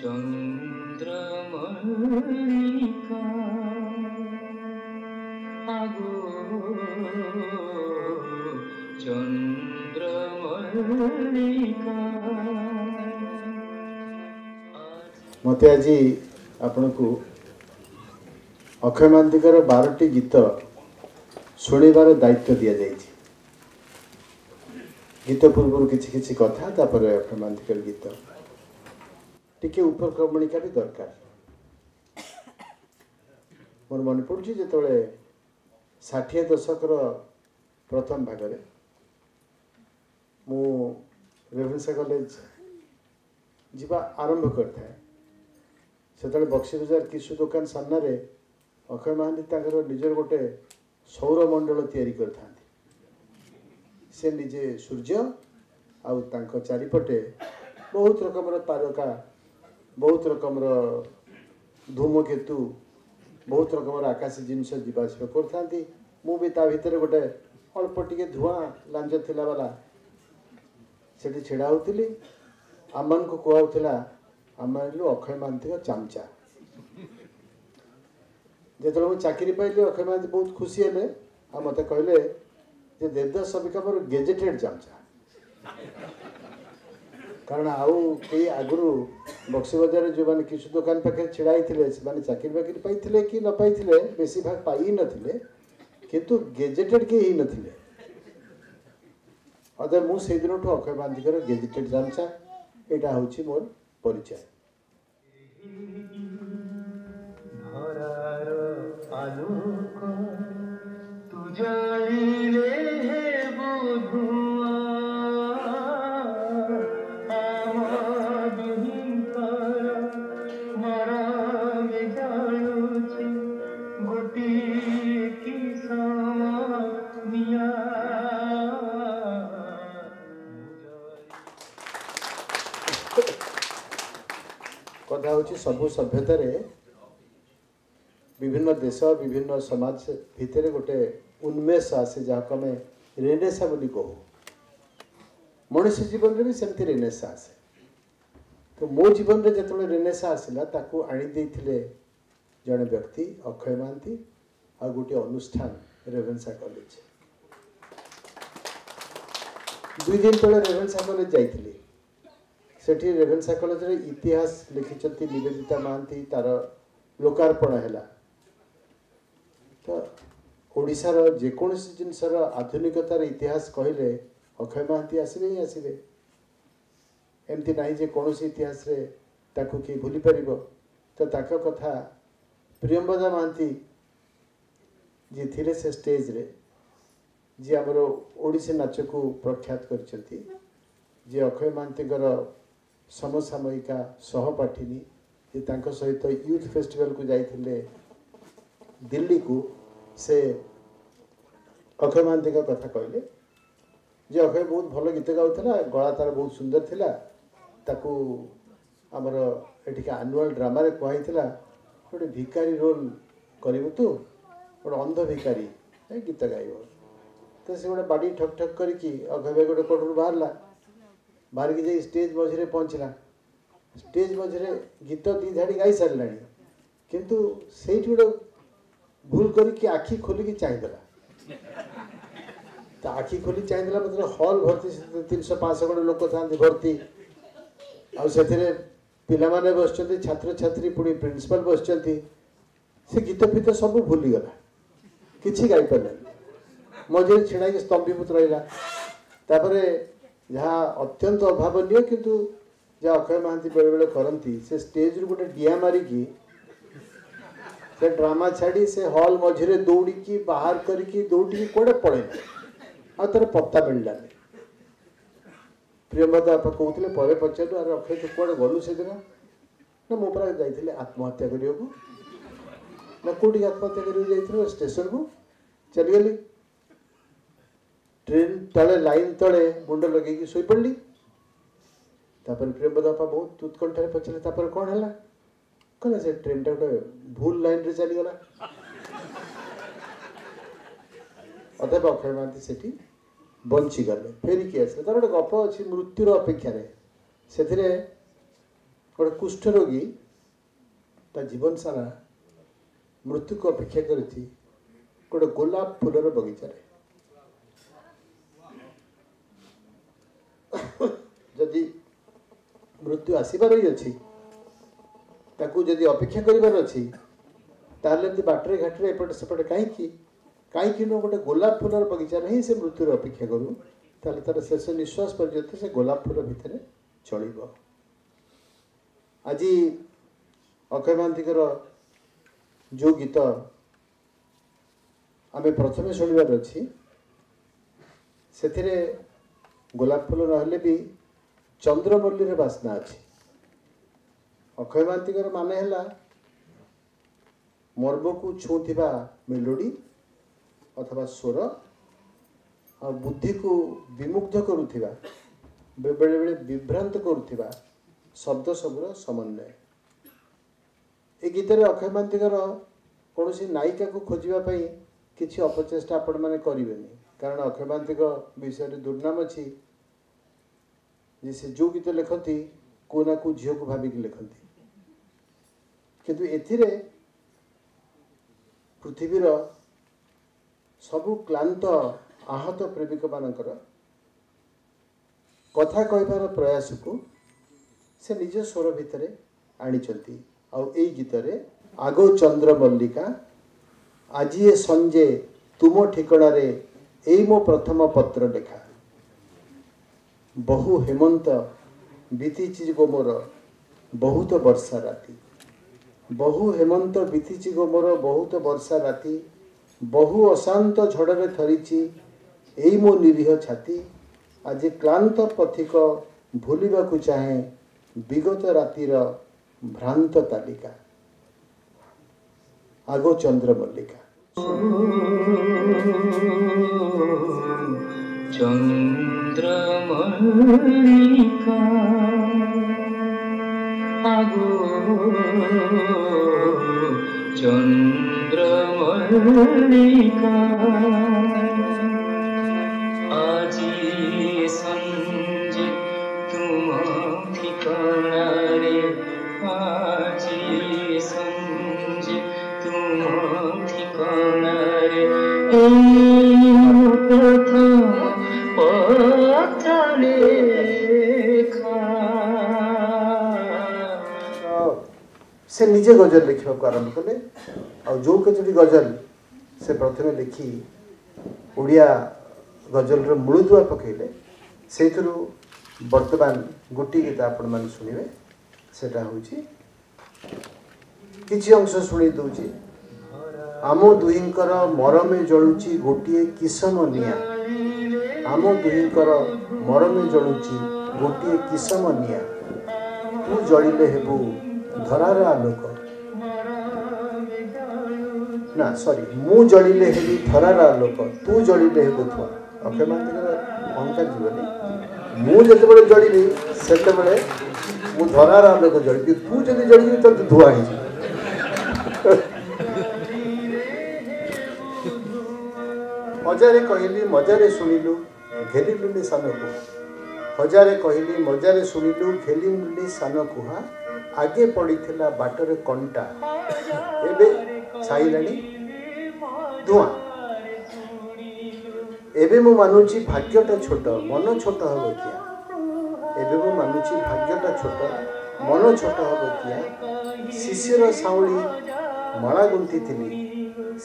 চন্দ্রমল্লিকা আগো চন্দ্রমল্লিকা ମୋତେ ଆଜି ଆପଣଙ୍କୁ ଅକ୍ଷୟ ମହାନ୍ତିଙ୍କର ବାରଟି ଗୀତ ଶୁଣିବାର ଦାୟିତ୍ୱ ଦିଆଯାଇଛି ଗୀତ ପୂର୍ବରୁ କିଛି କିଛି କଥା ତାପରେ ଅକ୍ଷୟ ମହାନ୍ତିଙ୍କର ଗୀତ ଟିକେ ଉପକ୍ରମଣିକା ବି ଦରକାର ମୋର ମନେ ପଡ଼ୁଛି ଯେତେବେଳେ ଷାଠିଏ ଦଶକର ପ୍ରଥମ ଭାଗରେ ମୁଁ ରେଭେନ୍ସା କଲେଜ ଯିବା ଆରମ୍ଭ କରିଥାଏ ସେତେବେଳେ ବକ୍ସି ବଜାର କିଶୁ ଦୋକାନ ସାମ୍ନାରେ ଅକ୍ଷୟ ମହାନ୍ତି ତାଙ୍କର ନିଜର ଗୋଟେ ସୌରମଣ୍ଡଳ ତିଆରି କରିଥାନ୍ତି ସେ ନିଜେ ସୂର୍ଯ୍ୟ ଆଉ ତାଙ୍କ ଚାରିପଟେ ବହୁତ ରକମର ତାରକା ବହୁତ ରକମର ଧୂମକେତୁ ବହୁତ ରକମର ଆକାଶୀ ଜିନିଷ ଯିବା ଆସିବା କରିଥାନ୍ତି ମୁଁ ବି ତା ଭିତରେ ଗୋଟେ ଅଳ୍ପ ଟିକେ ଧୂଆଁ ଲାଞ୍ଜ ଥିଲା ବାଲା ସେଠି ଛିଡ଼ା ହେଉଥିଲି ଆମମାନଙ୍କୁ କୁହାହେଉଥିଲା ଆମେ ହେଲୁ ଅକ୍ଷୟ ମହାନ୍ତିଙ୍କ ଚାମଚା ଯେତେବେଳେ ମୁଁ ଚାକିରି ପାଇଲି ଅକ୍ଷୟ ମହାନ୍ତି ବହୁତ ଖୁସି ହେଲେ ଆଉ ମୋତେ କହିଲେ ଯେ ଦେବଦାସ ସବିକା ମୋର ଗେଜେଟେଡ଼ ଚାମଚା কারণ ଆଉ କେହି ଆଗରୁ ବକ୍ସିବଜାରରେ ଯେଉଁମାନେ କିଛି ଦୋକାନ ପାଖରେ ଛିଡ଼ା ହେଇଥିଲେ ସେମାନେ ଚାକିରି ବାକିରି ପାଇଥିଲେ କି ନ ପାଇଥିଲେ ବେଶୀ ଭାଗ ପାଇନଥିଲେ କିନ୍ତୁ ଗେଜେଟେଡ୍ କେହି ହେଇନଥିଲେ ଅଦୟ ମୁଁ ସେଇଦିନଠୁ ଅକ୍ଷୟ ପାନ୍ତିଙ୍କର ଗେଜେଟେଡ୍ ଜାଣିଛା ଏଇଟା ହେଉଛି ମୋର ପରିଚୟ আলোক তু জানিলে सब सभ्यत विभिन्न देश विभिन्न समाज भितर गोटे उन्मेष आसे जहाँ आम रेनेसा बोली कहू मनुष्य जीवन में भी सेमती रेनेसा आसे तो मो जीवन में जो रेनेसा आसला आनी जड़े व्यक्ति अक्षय महांती आ गोटे अनुष्ठान रेभेन्सा कलेज दुई दिन तेज़ रेभेन्सा कलेज जाइली सेठी रेभेन्सा कलेज इतिहास लिखिंट नवेदिता महांति तार लोकार्पण है तो ओडार जेकोसी जिनसर आधुनिकतार इतिहास कहले अक्षय महांति आसवे ही आसवे एमती ना कौन इतिहास किए भूली पार तो कथा प्रियंबदा महांती जी थे से स्टेज रे जी आमशी नाच को प्रख्यात करी अक्षय महांती समसामयिक जे त सहित युथ फेस्टिभल को से अक्ष कथा कहिले जे अखे बहुत भलो गीत गाउँला गला तार बहुत सुन्दर थामर एटिक ड्रामा रे कुरा गए भिकारी रोल गरौतु अंध भिकारी भिकारि गीत गाइब से सो बाडी ठक करकी अक्षय भए कटरू बाहरला ବାହାରିକି ଯାଇ ଷ୍ଟେଜ୍ ମଝିରେ ପହଞ୍ଚିଲା ଷ୍ଟେଜ୍ ମଝିରେ ଗୀତ ଦୁଇ ଧାଡ଼ି ଗାଇ ସାରିଲାଣି କିନ୍ତୁ ସେଇଠି ଗୋଟେ ଭୁଲ କରିକି ଆଖି ଖୋଲିକି ଚାହିଁଦେଲା ତା ଆଖି ଖୋଲି ଚାହିଁଦେଲା ମାତ୍ର ହଲ୍ ଭର୍ତ୍ତି ତିନିଶହ ପାଞ୍ଚଶହ ଖଣ୍ଡେ ଲୋକ ଥାନ୍ତି ଭର୍ତ୍ତି ଆଉ ସେଥିରେ ପିଲାମାନେ ବସିଛନ୍ତି ଛାତ୍ରଛାତ୍ରୀ ପୁଣି ପ୍ରିନ୍ସିପାଲ୍ ବସିଛନ୍ତି ସେ ଗୀତ ଫିତ ସବୁ ଭୁଲିଗଲା କିଛି ଗାଇପାରିଲାନି ମଝିରେ ଛିଡ଼ା ହେଇକି ସ୍ତମ୍ଭୀଭୂତ ରହିଲା ତାପରେ जहाँ अत्यंत अभावन कितु जहाँ अक्षय महांती बेले बेले करती से स्टेज रु गए डिया मारिकी से ड्रामा छाड़ी से हल मझे दौड़ दौड़िकी बाहर कर दौड़ी कौटे पड़े आ तर पत्ता मिललानी प्रियमता कहते पर पचार अरे अक्षय तो कौ गलु से दिन ना मुझे जाइए आत्महत्या करने को ना कौटी आत्महत्या कर स्टेसन को चली गली ટ્રેન તળે લાઈન તળે મુંડ લગેગી ଶୋଇ ପଡ଼ିଲି ତାପରେ ପ୍ରେମ ବାପା ବହୁତ ଉତ୍କଣ୍ଠାରେ ପଚାରିଲେ ତାପରେ କ'ଣ ହେଲା କହିଲା ସେ ଟ୍ରେନ୍ଟା ଗୋଟେ ଭୁଲ ଲାଇନ୍ରେ ଚାଲିଗଲା ଅଧ୍ୟାପ ଅକ୍ଷୟ ମହାନ୍ତି ସେଠି ବଞ୍ଚିଗଲେ ଫେରିକି ଆସିଲେ ତାର ଗୋଟେ ଗପ ଅଛି ମୃତ୍ୟୁର ଅପେକ୍ଷାରେ ସେଥିରେ ଗୋଟେ କୁଷ୍ଠରୋଗୀ ତା ଜୀବନ ସାରା ମୃତ୍ୟୁକୁ ଅପେକ୍ଷା କରିଛି ଗୋଟେ ଗୋଲାପ ଫୁଲର ବଗିଚାରେ ଯଦି ମୃତ୍ୟୁ ଆସିବାର ହିଁ ଅଛି ତାକୁ ଯଦି ଅପେକ୍ଷା କରିବାର ଅଛି ତାହେଲେ ଏମିତି ବାଟରେ ଘାଟରେ ଏପଟେ ସେପଟେ କାହିଁକି କାହିଁକି ନୁହଁ ଗୋଟେ ଗୋଲାପ ଫୁଲର ବଗିଚାରେ ହିଁ ସେ ମୃତ୍ୟୁର ଅପେକ୍ଷା କରୁ ତାହେଲେ ତା'ର ଶେଷ ନିଶ୍ୱାସ ପର୍ଯ୍ୟନ୍ତ ସେ ଗୋଲାପ ଫୁଲ ଭିତରେ ଚଳିବ ଆଜି ଅକ୍ଷୟ ମହାନ୍ତିଙ୍କର ଯେଉଁ ଗୀତ ଆମେ ପ୍ରଥମେ ଶୁଣିବାର ଅଛି ସେଥିରେ ଗୋଲାପ ଫୁଲ ନହେଲେ ବି ଚନ୍ଦ୍ରବଲ୍ଲୀରେ ବାସ୍ନା ଅଛି ଅକ୍ଷୟ ମହାନ୍ତିଙ୍କର ମାନେ ହେଲା ମର୍ମକୁ ଛୁଉଁଥିବା ମେଲୋଡ଼ି ଅଥବା ସ୍ୱର ଆଉ ବୁଦ୍ଧିକୁ ବିମୁଗ୍ଧ କରୁଥିବା ବେଳେବେଳେ ବିଭ୍ରାନ୍ତ କରୁଥିବା ଶବ୍ଦ ସବୁର ସମନ୍ୱୟ ଏ ଗୀତରେ ଅକ୍ଷୟ ମହାନ୍ତିଙ୍କର କୌଣସି ନାୟିକାକୁ ଖୋଜିବା ପାଇଁ କିଛି ଅପଚେଷ୍ଟା ଆପଣମାନେ କରିବେନି କାରଣ ଅକ୍ଷୟ ମହାନ୍ତିଙ୍କ ବିଷୟରେ ଦୁର୍ନାମ ଅଛି ଯେ ସେ ଯେଉଁ ଗୀତ ଲେଖନ୍ତି କେଉଁ ନା କେଉଁ ଝିଅକୁ ଭାବିକି ଲେଖନ୍ତି କିନ୍ତୁ ଏଥିରେ ପୃଥିବୀର ସବୁ କ୍ଲାନ୍ତ ଆହତ ପ୍ରେମିକମାନଙ୍କର କଥା କହିବାର ପ୍ରୟାସକୁ ସେ ନିଜ ସ୍ୱର ଭିତରେ ଆଣିଛନ୍ତି ଆଉ ଏଇ ଗୀତରେ ଆଗ ଚନ୍ଦ୍ର ମଲ୍ଲିକା ଆଜି ଏ ସଞ୍ଜେ ତୁମ ଠିକଣାରେ ଏଇ ମୋ ପ୍ରଥମ ପତ୍ର ଲେଖା ବହୁ ହେମନ୍ତ ବିତିଛି ଗୋ ମୋର ବହୁତ ବର୍ଷା ରାତି ବହୁ ହେମନ୍ତ ବିତିଛି ଗୋ ମୋର ବହୁତ ବର୍ଷା ରାତି ବହୁ ଅଶାନ୍ତ ଝଡ଼ରେ ଥରିଛି ଏଇ ମୋ ନିରୀହ ଛାତି ଆଜି କ୍ଳାନ୍ତ ପଥିକ ଭୁଲିବାକୁ ଚାହେଁ ବିଗତ ରାତିର ଭ୍ରାନ୍ତ ତାଲିକା ଆଗ ଚନ୍ଦ୍ର ମଲ୍ଲିକା 전드라멀리까 하고 전드라멀리까 ନିଜେ ଗଜଲ ଲେଖିବାକୁ ଆରମ୍ଭ କଲେ ଆଉ ଯେଉଁ କେତୋଟି ଗଜଲ ସେ ପ୍ରଥମେ ଲେଖି ଓଡ଼ିଆ ଗଜଲର ମୂଳଦୁଆ ପକାଇଲେ ସେଇଥିରୁ ବର୍ତ୍ତମାନ ଗୋଟିଏ ଗୀତ ଆପଣମାନେ ଶୁଣିବେ ସେଟା ହେଉଛି କିଛି ଅଂଶ ଶୁଣି ଦେଉଛି ଆମ ଦୁହିଁଙ୍କର ମରମେ ଜଳୁଛି ଗୋଟିଏ କିସମ ନିଆଁ ଆମ ଦୁହିଁଙ୍କର ମରମେ ଜଳୁଛି ଗୋଟିଏ କିସମ ନିଆଁ ତୁ ଜଳିଲେ ହେବୁ ଧରାର ଆଲୋକ ନା ସରି ମୁଁ ଜଳିଲେ ହେବି ଥରାର ଲୋକ ତୁ ଜଳିଲେ ହେବୁ ଥୁଆ ଅକ୍ଷୟ ମହାନ୍ତିଙ୍କର ଅହଙ୍କାର ଯିବନି ମୁଁ ଯେତେବେଳେ ଜଳିବି ସେତେବେଳେ ମୁଁ ଧରାର ଲୋକ ଜଳିବି ତୁ ଯଦି ଜଳିବି ତ ଧୁଆ ହେଇଯିବ ମଜାରେ କହିଲି ମଜାରେ ଶୁଣିଲୁ ଘେଲି ମୁଣ୍ଡି ସାନ କୁହା ହଜାରେ କହିଲି ମଜାରେ ଶୁଣିଲୁ ଘେଲି ମୁଣ୍ଡି ସାନ କୁହା ଆଗେ ପଡ଼ିଥିଲା ବାଟରେ କଣ୍ଟା ଏବେ ଛାଇଲାଣି କୁହ ଏବେ ମୁଁ ମାନୁଛି ଭାଗ୍ୟଟା ଛୋଟ ମନ ଛୋଟ ହବ କିଆ ଏବେ ମୁଁ ମାନୁଛି ଭାଗ୍ୟଟା ଛୋଟ ମନ ଛୋଟ ହବ କିଆ ଶିଶିର ସାଉଁଳି ମାଳା ଗୁନ୍ଥିଥିଲି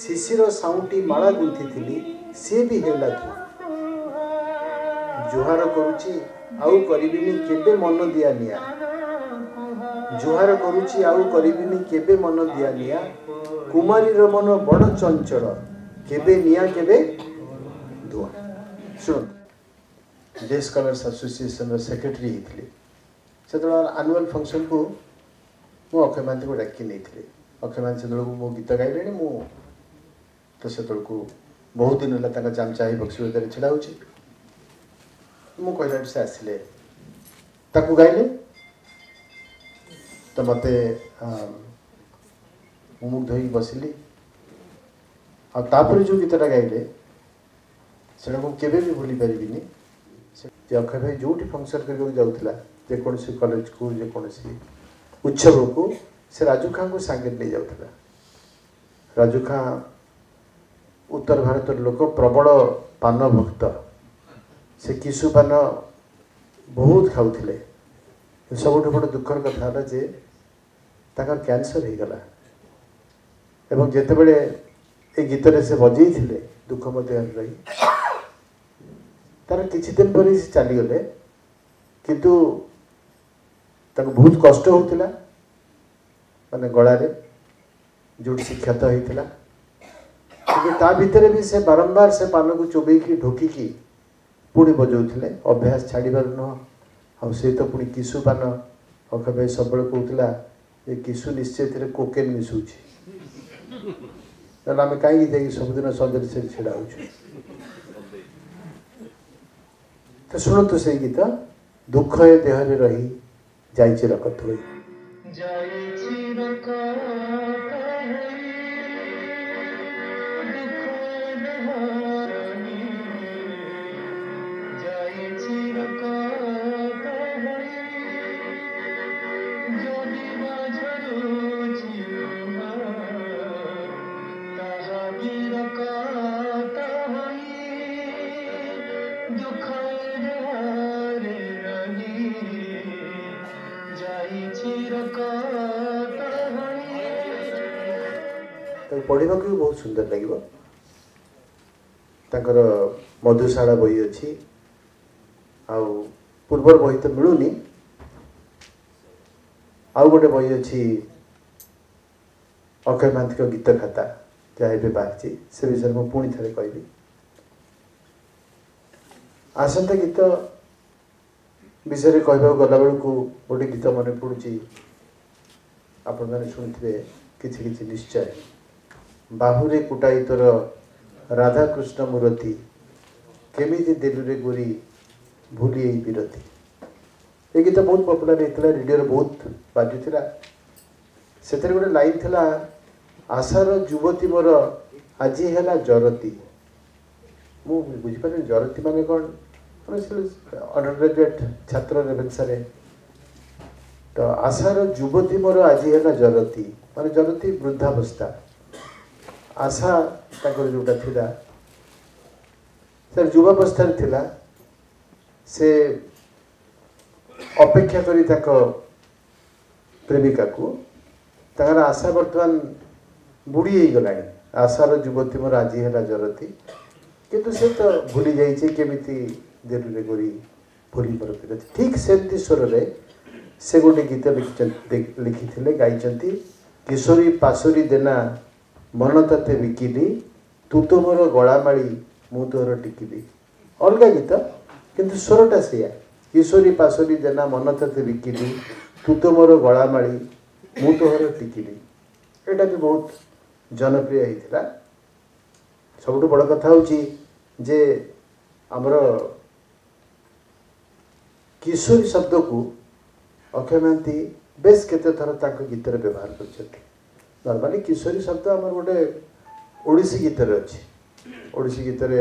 ଶିଶିର ସାଉଁଟି ମାଳା ଗୁନ୍ଥିଥିଲି ସିଏ ବି ହେଲା କି ଜୁହାର କରୁଛି ଆଉ କରିବିନି କେବେ ମନ ଦିଆ ନିଆ ଜୁହାର କରୁଛି ଆଉ କରିବିନି କେବେ ମନ ଦିଆ ନିଆ କୁମାରୀର ମନ ବଡ଼ ଚଞ୍ଚଳ Kebe nia kebe dua. Sure. Day Scholars Association ର ସେକ୍ରେଟାରୀ ହେଇଥିଲି ସେତେବେଳେ ଆନୁଆଲ୍ ଫଙ୍କସନ୍କୁ ମୁଁ ଅକ୍ଷୟ ମହାନ୍ତିଙ୍କୁ ଡାକି ନେଇଥିଲି ଅକ୍ଷୟ ମହାନ୍ତି ସେତେବେଳକୁ ମୋ ଗୀତ ଗାଇଲେଣି ମୁଁ ତ ସେତେବେଳକୁ ବହୁତ ଦିନ ହେଲା ତାଙ୍କ ଚାମଚାହି ବକ୍ସିବଜାରରେ ଛିଡ଼ା ହେଉଛି ମୁଁ କହିଲାଠୁ ସେ ଆସିଲେ ତାକୁ ଗାଇଲେ ତ ମୋତେ ମୁଁ ମୁଗ୍ଧ ହେଇକି ବସିଲି ଆଉ ତାପରେ ଯେଉଁ ଗୀତଟା ଗାଇଲେ ସେଇଟା ମୁଁ କେବେ ବି ଭୁଲି ପାରିବିନି ସେ ଅକ୍ଷୟ ଭାଇ ଯେଉଁଠି ଫଙ୍କସନ୍ କରିବାକୁ ଯାଉଥିଲା ଯେକୌଣସି କଲେଜକୁ ଯେକୌଣସି ଉତ୍ସବକୁ ସେ ରାଜୁ ଖାଁଙ୍କୁ ସାଙ୍ଗରେ ନେଇଯାଉଥିଲା ରାଜୁ ଖାଁ ଉତ୍ତର ଭାରତର ଲୋକ ପ୍ରବଳ ପାନ ଭକ୍ତ ସେ କିଶୁ ପାନ ବହୁତ ଖାଉଥିଲେ ସବୁଠୁ ବଡ଼ ଦୁଃଖର କଥା ହେଲା ଯେ ତାଙ୍କର କ୍ୟାନ୍ସର ହେଇଗଲା ଏବଂ ଯେତେବେଳେ ये गीत से बजे दुख मध्य रही तार किद पर चलीगले कि बहुत कष्ट होता मान गलें जो क्षत होता भितर भी से बारंबार से पान को चोबेक ढोक पुणी बजाऊ अभ्यास छाड़बार नुह आई तो पुणी किशु पान अखबे सब कहला किशु निश्चित कोकेन मिशुची ତାହେଲେ ଆମେ କାହିଁକି ଯାଇକି ସବୁଦିନ ସନ୍ଧ୍ୟାରେ ସେଠି ଛିଡ଼ା ହେଉଛୁ ତ ଶୁଣନ୍ତୁ ସେଇ ଗୀତ ଦୁଃଖ ଏ ଦେହରେ ରହି ଯାଇଛି ରକତ ହୋଇ ଯାଇଛି ତାକୁ ପଢ଼ିବାକୁ ବି ବହୁତ ସୁନ୍ଦର ଲାଗିବ ତାଙ୍କର ମଧୁଶାଳା ବହି ଅଛି ଆଉ ପୂର୍ବର ବହି ତ ମିଳୁନି ଆଉ ଗୋଟେ ବହି ଅଛି ଅକ୍ଷୟ ମହାନ୍ତିଙ୍କ ଗୀତ ଖାତା ଯାହା ଏବେ ବାହାରିଛି ସେ ବିଷୟରେ ମୁଁ ପୁଣି ଥରେ କହିବି ଆସନ୍ତା ଗୀତ ବିଷୟରେ କହିବାକୁ ଗଲାବେଳକୁ ଗୋଟେ ଗୀତ ମନେ ପଡ଼ୁଛି ଆପଣମାନେ ଶୁଣିଥିବେ କିଛି କିଛି ନିଶ୍ଚୟ ବାହୁରେ କୁଟାଇ ତୋର ରାଧାକୃଷ୍ଣ ମୂରତି କେମିତି ଦିଲରେ ଗୁରି ଭୁଲି ଏଇ ବିରତି ଏ ଗୀତ ବହୁତ ପପୁଲାର ହେଇଥିଲା ରେଡ଼ିଓରେ ବହୁତ ବାଜୁଥିଲା ସେଥିରେ ଗୋଟେ ଲାଇନ୍ ଥିଲା ଆଶାର ଯୁବତୀ ମୋର ଆଜି ହେଲା ଜରତି ମୁଁ ବୁଝିପାରିଲିନି ଜରତି ମାନେ କ'ଣ ଆମେ ସେ ଅଣ୍ଡର ଗ୍ରାଜୁଏଟ୍ ଛାତ୍ର ରେଭେନ୍ସାରେ ତ ଆଶାର ଯୁବତୀ ମୋର ଆଜି ହେଲା ଜରତି ମାନେ ଜରତି ବୃଦ୍ଧାବସ୍ଥା ଆଶା ତାଙ୍କର ଯେଉଁଟା ଥିଲା ସାର୍ ଯୁବାବସ୍ଥାରେ ଥିଲା ସେ ଅପେକ୍ଷା କରି ତାଙ୍କ ପ୍ରେମିକାକୁ ତାଙ୍କର ଆଶା ବର୍ତ୍ତମାନ ବୁଢ଼ୀ ହେଇଗଲାଣି ଆଶାର ଯୁବତୀ ମୋର ଆଜି ହେଲା ଜରତି କିନ୍ତୁ ସେ ତ ଭୁଲି ଯାଇଛି କେମିତି ଦେଲୁରେ ଗୋରି ଭୁଲି ମୋର ଫେରତି ଠିକ୍ ସେମିତି ସ୍ୱରରେ ସେ ଗୋଟେ ଗୀତ ଲେଖିଛନ୍ତି ଲେଖିଥିଲେ ଗାଇଛନ୍ତି କିଶୋରୀ ପାଶୋରୀ ଦେନା ମନ ତତେ ବିକିଲି ତୁ ତ ମୋର ଗଳାମାଳି ମୁଁ ତୋର ଟିକିଲି ଅଲଗା ଗୀତ କିନ୍ତୁ ସ୍ୱରଟା ସେଇଆ କିଶୋରୀ ପାଶୋରୀ ଜେନା ମନ ତତେ ବିକିଲି ତୁ ତ ମୋର ଗଳାମାଳି ମୁଁ ତୋହର ଟିକିଲି ଏଇଟା ବି ବହୁତ ଜନପ୍ରିୟ ହେଇଥିଲା ସବୁଠୁ ବଡ଼ କଥା ହେଉଛି ଯେ ଆମର କିଶୋରୀ ଶବ୍ଦକୁ ଅକ୍ଷୟ ମହାନ୍ତି ବେଶ କେତେ ଥର ତାଙ୍କ ଗୀତରେ ବ୍ୟବହାର କରିଛନ୍ତି ନର୍ମାଲି କିଶୋରୀ ଶବ୍ଦ ଆମର ଗୋଟେ ଓଡ଼ିଶୀ ଗୀତରେ ଅଛି ଓଡ଼ିଶୀ ଗୀତରେ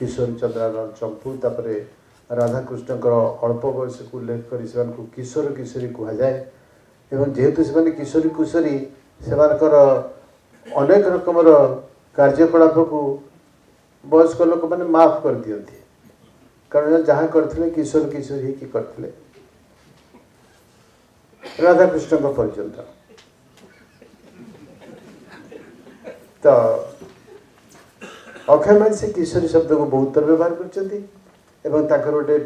କିଶୋରୀ ଚନ୍ଦ୍ରାନନ୍ଦ ଚମ୍ପୁ ତାପରେ ରାଧାକୃଷ୍ଣଙ୍କର ଅଳ୍ପ ବୟସକୁ ଉଲ୍ଲେଖ କରି ସେମାନଙ୍କୁ କିଶୋର କିଶୋରୀ କୁହାଯାଏ ଏବଂ ଯେହେତୁ ସେମାନେ କିଶୋରୀ କିଶୋରୀ ସେମାନଙ୍କର ଅନେକ ରକମର କାର୍ଯ୍ୟକଳାପକୁ ବୟସ୍କ ଲୋକମାନେ ମାଫ କରିଦିଅନ୍ତି କାରଣ ଯାହା କରିଥିଲେ କିଶୋର କିଶୋରୀ ହେଇକି କରିଥିଲେ ରାଧାକୃଷ୍ଣଙ୍କ ପର୍ଯ୍ୟନ୍ତ ତ ଅକ୍ଷୟ ମାନ ସେ କିଶୋରୀ ଶବ୍ଦକୁ ବହୁତ ଥର ବ୍ୟବହାର କରିଛନ୍ତି ଏବଂ ତାଙ୍କର ଗୋଟେ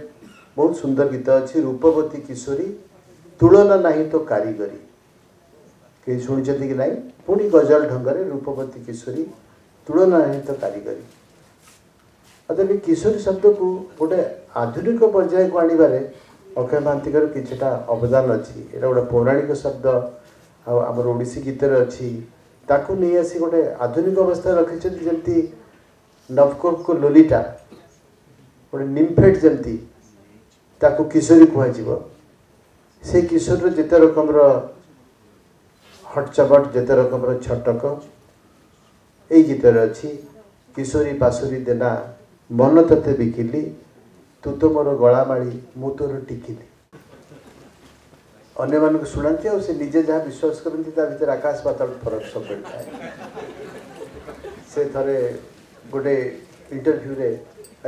ବହୁତ ସୁନ୍ଦର ଗୀତ ଅଛି ରୂପବତୀ କିଶୋରୀ ତୁଳନା ନାହିଁ ତ କାରିଗରୀ କେହି ଶୁଣିଛନ୍ତି କି ନାହିଁ ପୁଣି ଗଜଲ ଢଙ୍ଗରେ ରୂପବତୀ କିଶୋରୀ ତୁଳନା ନାହିଁ ତ କାରିଗରୀ ଅତଏବ କିଶୋରୀ ଶବ୍ଦକୁ ଗୋଟେ ଆଧୁନିକ ପର୍ଯ୍ୟାୟକୁ ଆଣିବାରେ ଅକ୍ଷୟ ମହାନ୍ତିଙ୍କର କିଛିଟା ଅବଦାନ ଅଛି ଏଇଟା ଗୋଟେ ପୌରାଣିକ ଶବ୍ଦ ଆଉ ଆମର ଓଡ଼ିଶୀ ଗୀତରେ ଅଛି ତାକୁ ନେଇ ଆସି ଗୋଟେ ଆଧୁନିକ ଅବସ୍ଥାରେ ରଖିଛନ୍ତି ଯେମିତି ନବକୋପକୁ ଲୋଲିଟା ଗୋଟେ ନିମ୍ଫେଟ୍ ଯେମିତି ତାକୁ କିଶୋରୀ କୁହାଯିବ ସେ କିଶୋରୀର ଯେତେ ରକମର ହଟଚପଟ ଯେତେ ରକମର ଛଟକ ଏଇ ଗୀତରେ ଅଛି କିଶୋରୀ ପାଶୁରୀ ଦେନା ମନ ତତେ ବିକିଲି ତୁ ତ ମୋର ଗଳାମାଳି ମୁଁ ତୋର ଟିକିଲି ଅନ୍ୟମାନଙ୍କୁ ଶୁଣାନ୍ତି ଆଉ ସେ ନିଜେ ଯାହା ବିଶ୍ୱାସ କରନ୍ତି ତା ଭିତରେ ଆକାଶ ପାତାଳ ଫରକ ସବୁ ଥାଏ ସେ ଥରେ ଗୋଟେ ଇଣ୍ଟରଭ୍ୟୁରେ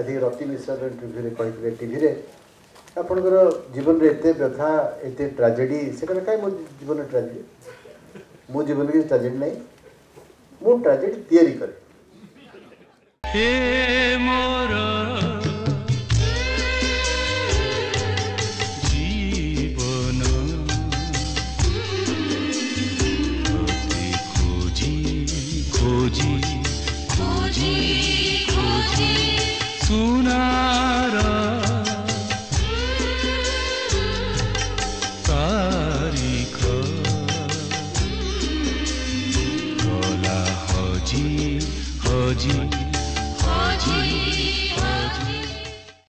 ଆଜି ରତି ମିଶ୍ରର ଇଣ୍ଟରଭ୍ୟୁରେ କହିଥିଲେ ଟିଭିରେ ଆପଣଙ୍କର ଜୀବନରେ ଏତେ ବ୍ୟଥା ଏତେ ଟ୍ରାଜେଡ଼ି ସେ କହିଲେ କାହିଁ ମୋ ଜୀବନ ଟ୍ରାଜେଡ଼ି ମୋ ଜୀବନରେ କିଛି ଟ୍ରାଜେଡ଼ି ନାହିଁ ମୁଁ ଟ୍ରାଜେଡ଼ି ତିଆରି କରେ ମୋର